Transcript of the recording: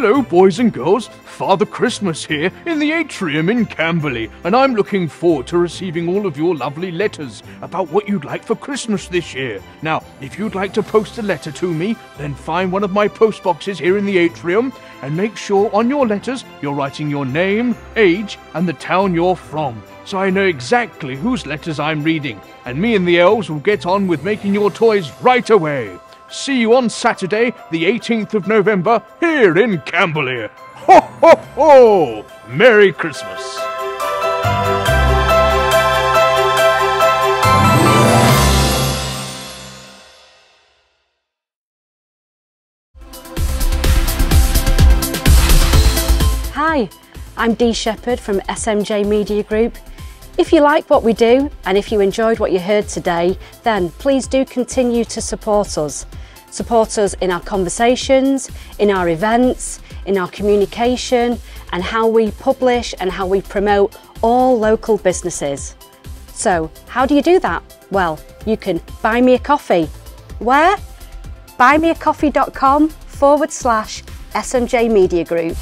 Hello, boys and girls. Father Christmas here in the atrium in Camberley, and I'm looking forward to receiving all of your lovely letters about what you'd like for Christmas this year. Now, if you'd like to post a letter to me, then find one of my post boxes here in the atrium and make sure on your letters you're writing your name, age, and the town you're from, so I know exactly whose letters I'm reading. And me and the elves will get on with making your toys right away. See you on Saturday, the 18th of November, here in Camberley. Ho, ho, ho! Merry Christmas! Hi, I'm Dee Shepherd from SMJ Media Group. If you like what we do and if you enjoyed what you heard today, then please do continue to support us. Support us in our conversations, in our events, in our communication and how we publish and how we promote all local businesses. So how do you do that? Well, you can buy me a coffee. Where? buymeacoffee.com forward slash SMJ Media Group.